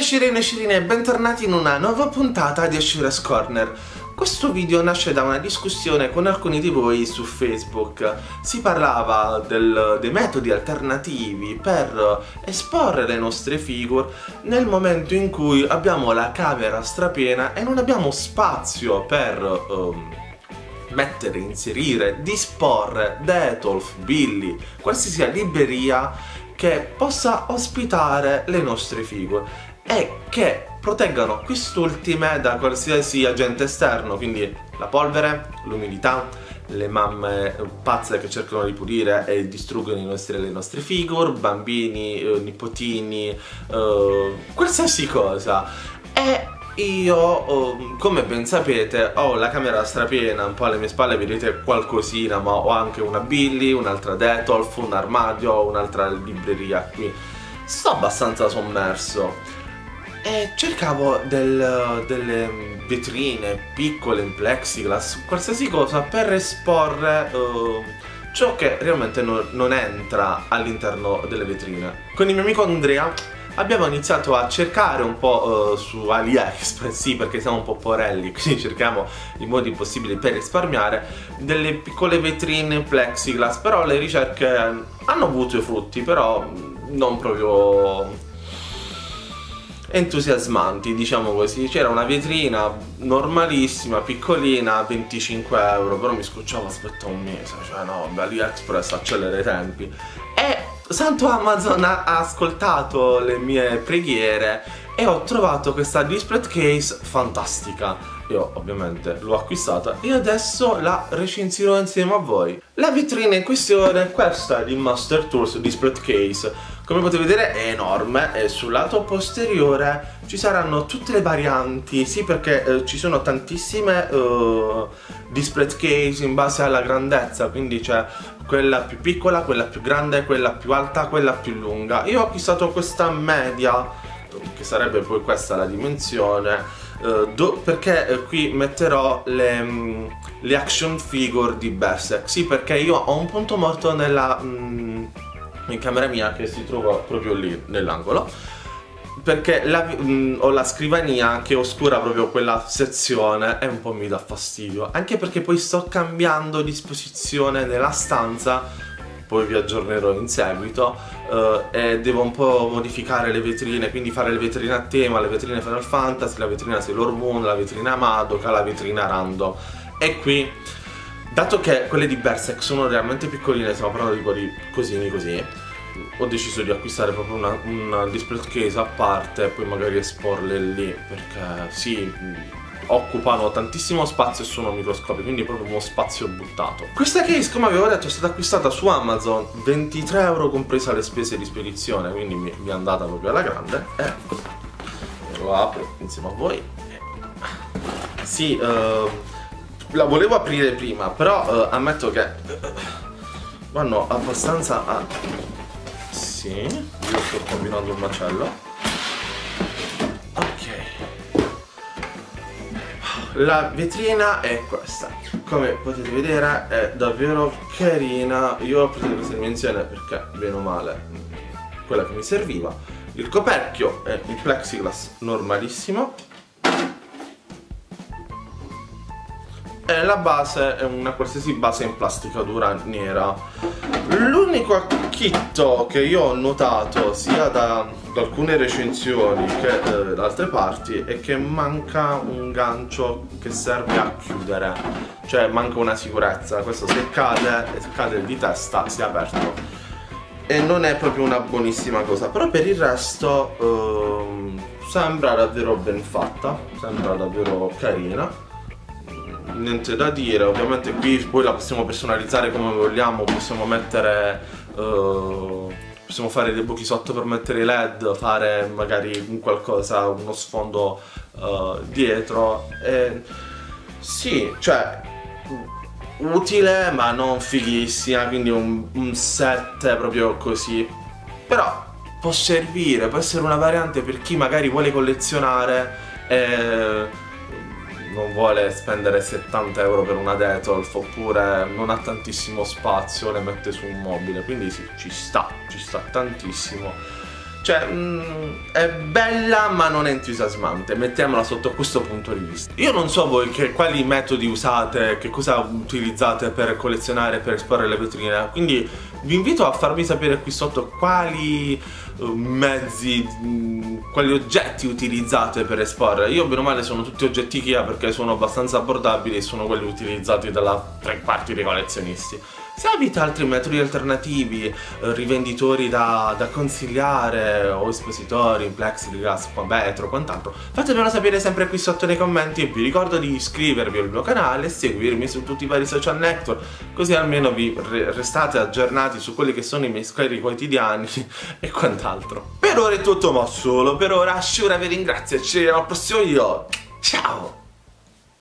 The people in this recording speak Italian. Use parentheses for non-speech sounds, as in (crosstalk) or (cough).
Shirine e Shirine, bentornati in una nuova puntata di Ashura's Corner. Questo video nasce da una discussione con alcuni di voi su Facebook. Si parlava del, dei metodi alternativi per esporre le nostre figure nel momento in cui abbiamo la camera strapiena e non abbiamo spazio per... Um, mettere, inserire, disporre Detolf, Billy, qualsiasi libreria che possa ospitare le nostre figure e che proteggano quest'ultime da qualsiasi agente esterno, quindi la polvere, l'umidità, le mamme pazze che cercano di pulire e distruggono nostri, le nostre figure, bambini, eh, nipotini, eh, qualsiasi cosa. E io, oh, come ben sapete, ho la camera strapiena, un po' alle mie spalle vedete qualcosina, ma ho anche una Billy, un'altra Detolf, un armadio, un'altra libreria qui. Sto abbastanza sommerso e cercavo del, delle vetrine piccole in plexiglass, qualsiasi cosa per esporre uh, ciò che realmente non, non entra all'interno delle vetrine. Con il mio amico Andrea abbiamo iniziato a cercare un po' uh, su AliExpress, sì perché siamo un po' porelli, (laughs) quindi cerchiamo i modi possibili per risparmiare, delle piccole vetrine in plexiglass, però le ricerche hanno avuto i frutti, però non proprio entusiasmanti, diciamo così. C'era una vetrina normalissima, piccolina, 25 euro, però mi scocciavo aspetta un mese, cioè no, AliExpress accelera i tempi. E Santo Amazon ha ascoltato le mie preghiere e ho trovato questa display case fantastica. Io ovviamente l'ho acquistata e adesso la recensirò insieme a voi. La vetrina in questione è questa di Master Tools Display Case. Come potete vedere è enorme e sul lato posteriore ci saranno tutte le varianti, sì perché eh, ci sono tantissime uh, display case in base alla grandezza, quindi c'è quella più piccola, quella più grande, quella più alta, quella più lunga. Io ho acquistato questa media, che sarebbe poi questa la dimensione, eh, do, perché eh, qui metterò le, mm, le, action figure di Berserk. Sì, perché io ho un punto morto nella, mm, in camera mia che si trova proprio lì nell'angolo perché la, mh, ho la scrivania che oscura proprio quella sezione e un po' mi dà fastidio. Anche perché poi sto cambiando disposizione nella stanza, poi vi aggiornerò in seguito, uh, e devo un po' modificare le vetrine, quindi fare le vetrine a tema, le vetrine Final Fantasy, la vetrina Sailor Moon, la vetrina Madoka, la vetrina Rando. E qui, dato che quelle di Berserk sono realmente piccoline, stiamo parlando di quelli cosini così, ho deciso di acquistare proprio una, una display case a parte e poi magari esporle lì perché sì occupano tantissimo spazio e sono microscopi quindi proprio uno spazio buttato. Questa case come avevo detto è stata acquistata su Amazon 23 euro compresa le spese di spedizione quindi mi, mi è andata proprio alla grande e lo apro insieme a voi. Sì uh, la volevo aprire prima però uh, ammetto che vanno abbastanza a sì, io sto combinando un macello. Ok. La vetrina è questa. Come potete vedere è davvero carina. Io ho preso questa dimensione perché, bene o male, quella che mi serviva. Il coperchio è il plexiglass normalissimo E la base è una qualsiasi base in plastica dura nera. L'unico acchitto che io ho notato sia da, da alcune recensioni che eh, da altre parti è che manca un gancio che serve a chiudere. Cioè manca una sicurezza. Questo se cade, se cade di testa si è aperto. E non è proprio una buonissima cosa. Però per il resto ehm, sembra davvero ben fatta. Sembra davvero carina niente da dire, ovviamente qui poi la possiamo personalizzare come vogliamo, possiamo mettere... Uh, possiamo fare dei buchi sotto per mettere i led, fare magari un qualcosa, uno sfondo uh, dietro. E, sì, cioè utile ma non fighissima, quindi un, un set proprio così. Però può servire, può essere una variante per chi magari vuole collezionare. Eh, non vuole spendere 70 euro per una Detolf oppure non ha tantissimo spazio, le mette su un mobile, quindi sì, ci sta, ci sta tantissimo. Cioè, mh, è bella ma non è entusiasmante, mettiamola sotto questo punto di vista. Io non so voi che, quali metodi usate, che cosa utilizzate per collezionare, per esporre le vetrine, quindi vi invito a farmi sapere qui sotto quali mezzi, mh, quali oggetti utilizzate per esporre. Io bene o male sono tutti oggetti Ikea perché sono abbastanza abbordabili e sono quelli utilizzati dalla tre quarti dei collezionisti. Se avete altri metodi alternativi, eh, rivenditori da, da, consigliare o espositori in plexiglass, vetro quant'altro, fatemelo sapere sempre qui sotto nei commenti e vi ricordo di iscrivervi al mio canale e seguirmi su tutti i vari social network, così almeno vi restate aggiornati su quelli che sono i miei scleri quotidiani (laughs) e quant'altro. Per ora è tutto, ma solo per ora, Shura vi ringrazio e ci vediamo al prossimo video. Ciao!